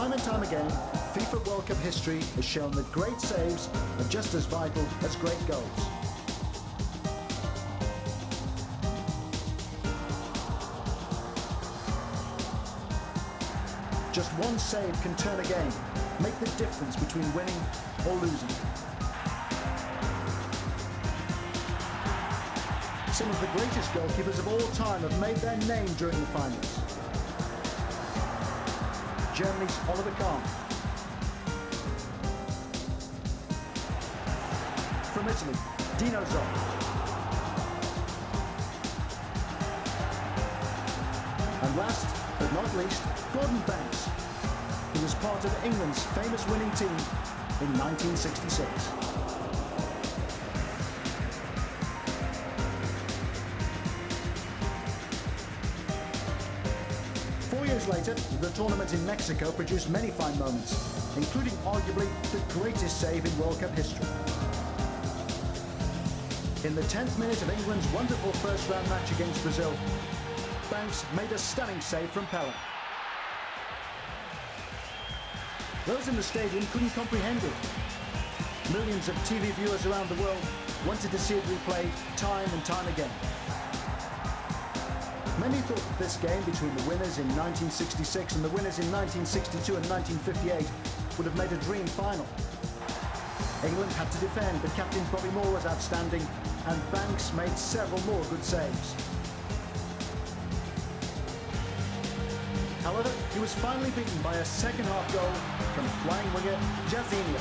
Time and time again, FIFA World Cup history has shown that great saves are just as vital as great goals. Just one save can turn a game, make the difference between winning or losing. Some of the greatest goalkeepers of all time have made their name during the finals. Germany's Oliver Kahn. From Italy, Dino Zoff. And last but not least, Gordon Banks, who was part of England's famous winning team in 1966. Years later, the tournament in Mexico produced many fine moments, including arguably the greatest save in World Cup history. In the 10th minute of England's wonderful first round match against Brazil, Banks made a stunning save from Pele. Those in the stadium couldn't comprehend it. Millions of TV viewers around the world wanted to see it replayed time and time again. Many thought that this game between the winners in 1966 and the winners in 1962 and 1958 would have made a dream final. England had to defend, but captain Bobby Moore was outstanding, and Banks made several more good saves. However, he was finally beaten by a second-half goal from flying winger Jairzinho.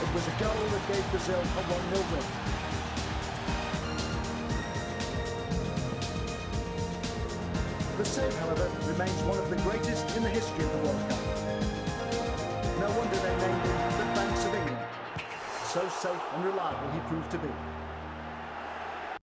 It was a goal that gave Brazil a 1-0 win. The save, however, remains one of the greatest in the history of the World Cup. No wonder they named him the Banks of England. So safe and reliable he proved to be.